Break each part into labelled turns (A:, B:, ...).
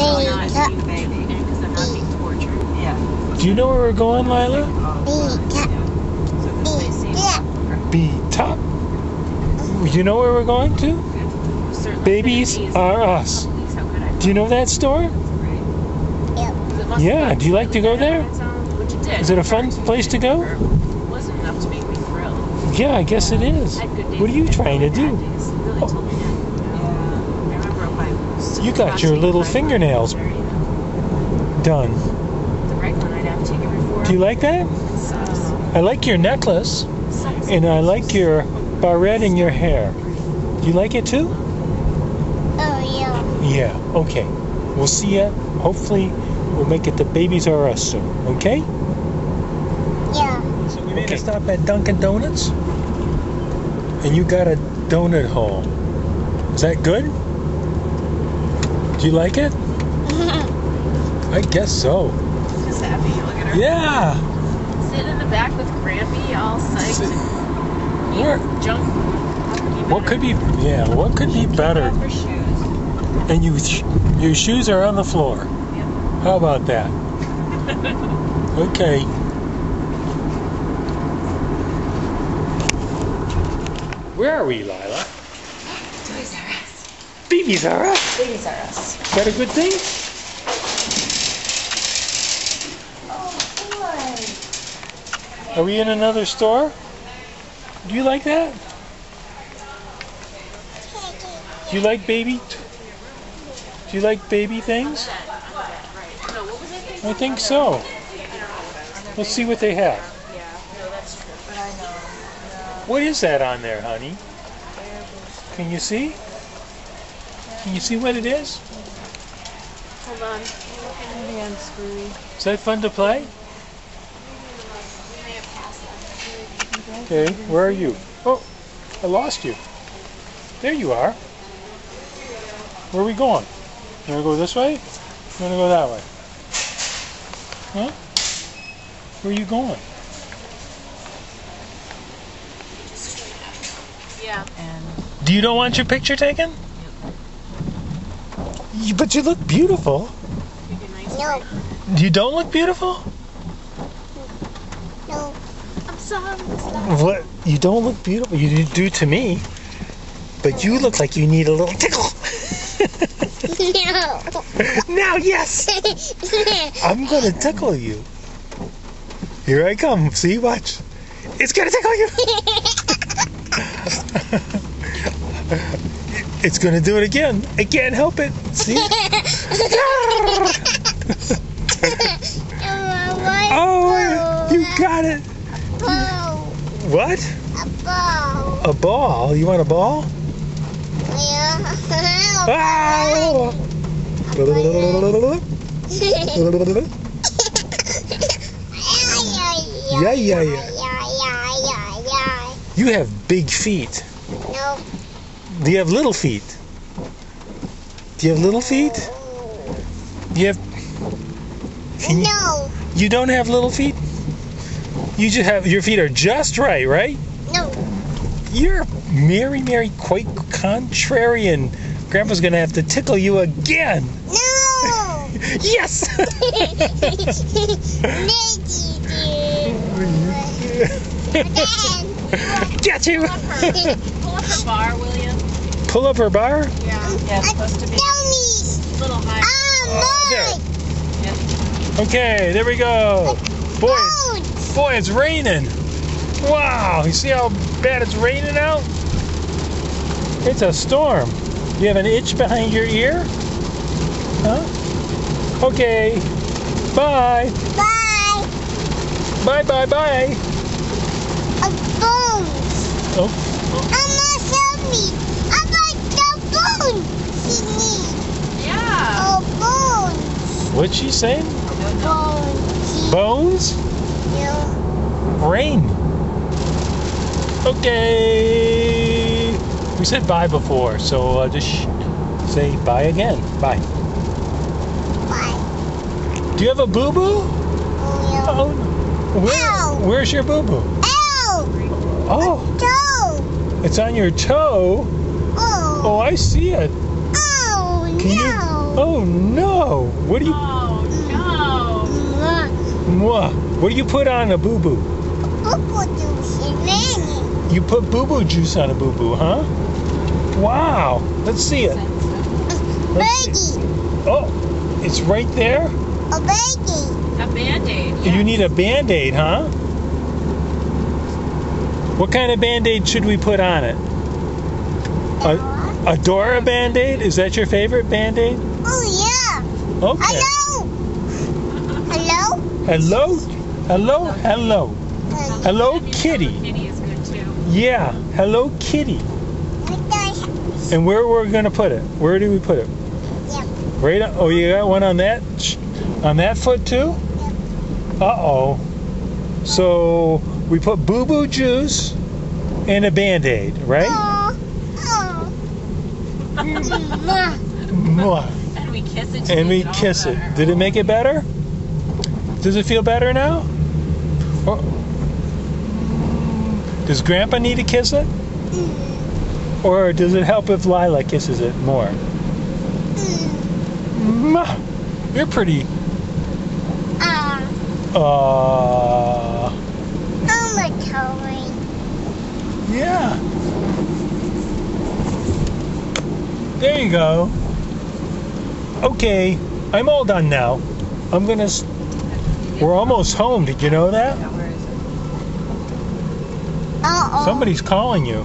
A: Baby,
B: not
A: tuck,
B: being baby because I'm not being tortured.
C: Yeah.
D: Do you know where we're going, Lilah?
A: baby, tuck,
B: So this may seem
A: yeah.
D: Be top. Do you know where we're going to? Babies R Us.
B: Please, how could I?
D: Do you know that store?
A: Yep.
B: It must
D: Yeah, do you like to go there?
B: on its own, Which it did.
D: Is it a fun place to go?
B: It wasn't enough to make me thrilled.
D: Yeah, I guess it is.
B: I had good days
D: What are you trying to do? Oh.
B: days. It really told me that.
C: Yeah.
B: I remember if I
D: You got your little fingernails done.
B: The right one I'd have to take every four
D: Do you like that? I like your necklace, and I like your barrette in your hair. Do you like it too?
A: Oh, yeah.
D: Yeah, okay. We'll see ya. Hopefully, we'll make it to Babies R Us soon, okay?
A: Yeah.
D: So we made a stop at Dunkin' Donuts, and you got a donut hole. Is that good? Do you like it? I guess so.
B: Just happy. Look at her.
D: Yeah.
B: Sitting in the back with Grampy, all psyched.
D: Sit-
B: and
D: Where-
B: eating junk.
D: What could be? Yeah. What could be better? And you, your shoes are on the floor. Yep. How about that? Okay. Where are we, Lilah?
B: Toys R Us.
D: Babies R Us.
B: Babies R Us.
D: Is that a good thing?
A: Oh, boy.
D: Are we in another store? Do you like that? Do you like baby? Do you like baby things?
B: No, what was it?
D: I think so. Let's see what they have.
B: Yeah, no, that's true. But I know.
D: What is that on there, honey? Can you see? Can you see what it is?
B: Hold on.
C: Maybe I'm screwy.
D: Is that fun to play? Okay, where are you? Oh, I lost you. There you are. Where are we going? You wanna go this way? You wanna go that way? Huh? Where are you going?
B: Yeah.
C: And
D: Do you don't want your picture taken? You, but you look beautiful.
B: Take a nice
A: No,
D: You don't look beautiful?
A: no.
B: I'm sorry.
D: What? You don't look beautiful. You do to me. But you look like you need a little tickle.
A: No.
D: now, yes. I'm gonna tickle you. Here I come. See, watch. It's gonna tickle you. it's gonna do it again. I can't help it. See? oh, you got it.
A: Ball.
D: What?
A: A ball.
D: A ball? You want a ball?
A: Yeah.
D: Ah! Yeah, yeah, yeah.
A: Yeah, yeah, yeah, yeah.
D: You have big feet.
A: No.
D: Do you have little feet? Do you have little feet? Do you have? Can you,
A: No.
D: you don't have little feet? You just have your feet are just right, right?
A: No.
D: You're Mary, Mary, quite contrarian. Grandpa's gonna have to tickle you again.
A: No.
D: Yes. Get you.
B: Pull up her, pull up her bar, will you?
D: Pull up her bar.
B: Yeah.
C: yeah, it's supposed to be.
B: A little higher.
A: Ah,
D: Okay, there we go. Boy, it's- boy, it's raining. Wow, you see how bad it's raining out? It's a storm. You have an itch behind your ear? Huh? Okay. Bye.
A: Bye.
D: Bye, bye, bye.
A: A bone.
D: Oh,
A: Mama, help me. I got the bone. She needs
B: Yeah.
A: a bone.
D: what's she saying?
A: Bone. She
D: Bones?
A: needs
D: Rain. Okay. We said bye before, so uh, just sh- say bye again. Bye.
A: bye.
D: Do you have a boo boo?
A: Oh, yeah.
D: Oh, where,
A: Ow.
D: where's your boo boo?
A: Ow.
D: Oh,
A: Toe.
D: it's on your toe.
A: Oh.
D: Oh, I see it.
A: Oh,
D: Can you-
A: no.
D: Oh no! What do you
B: Oh
D: Mwah. what do you put on a boo boo?
A: Purple juice and lemon.
D: You put boo boo juice on a boo boo, huh? Wow! Let's see it. Let's see.
A: Baby.
D: Oh, it's right there.
A: A baby.
B: no! A band-aid.
D: You need a band aid, huh? What kind of band aid should we put on it? A, a Dora band aid? Is that your favorite band aid?
A: Oh yeah.
D: Okay.
A: Hello. Hello.
D: Hello? Hello? Hello. Hello, kitty.
B: Kitty is good too.
D: Yeah. Hello, kitty. And where we're gonna put it? Where do we put it?
A: Yep.
D: Right. On, oh, you got one on that, on that foot too. Uh oh. So we put boo boo juice and a band aid, right?
A: Oh. Mwah.
D: Mwah.
B: And we kiss it.
D: And we
B: all
D: kiss it.
B: better.
D: Did it make it better? Does it feel better now? Or- Does Grandpa need to kiss it? Or does it help if Lilah kisses it more? You're pretty.
A: Ah.
D: Uh,
A: I'm a toy.
D: yeah. There you go. Okay, I'm all done now. I'm gonna. s- We're almost home. Did you know that?
C: Yeah, where is it?
A: Uh oh.
D: Somebody's calling you.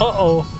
D: Uh oh.